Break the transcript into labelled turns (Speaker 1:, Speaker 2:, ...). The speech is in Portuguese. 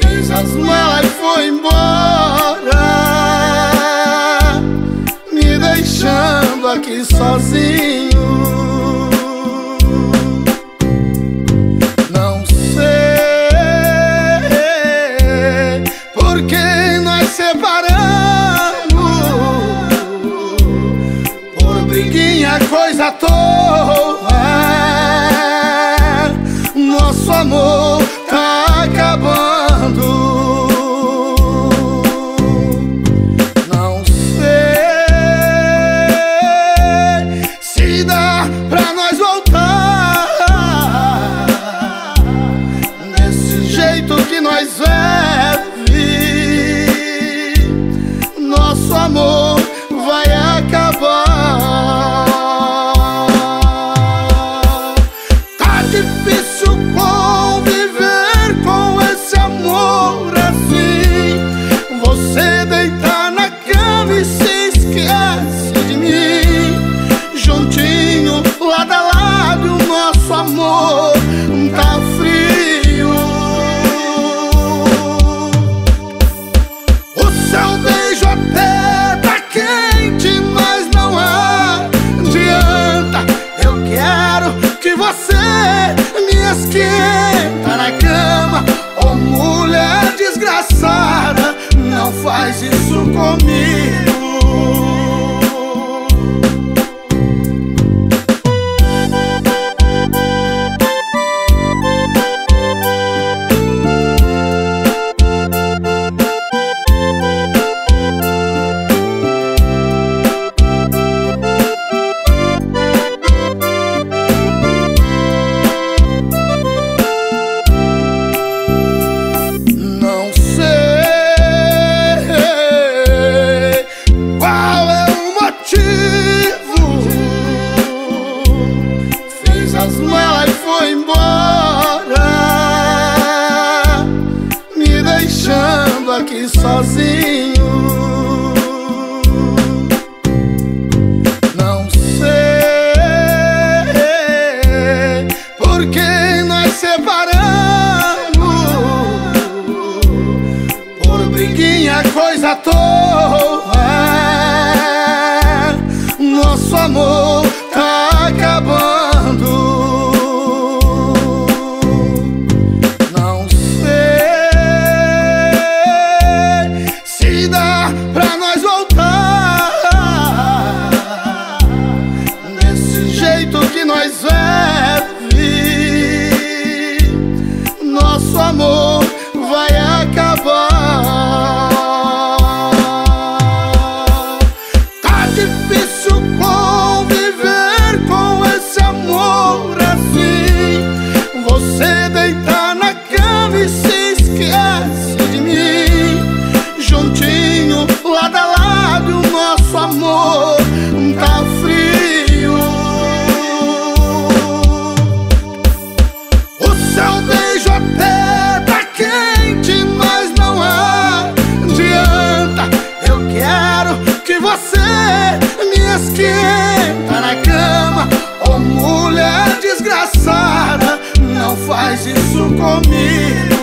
Speaker 1: Fez as malas e foi embora. Me deixando aqui sozinho. Não sei Por que nós separamos. Por briguinha coisa toda. Se você me esquenta na cama Oh mulher desgraçada, não faz isso comigo. sozinho. Não sei por que nós separamos por briguinha coisa toda. amor vai acabar. Tá difícil. mulher desgraçada, não faz isso comigo.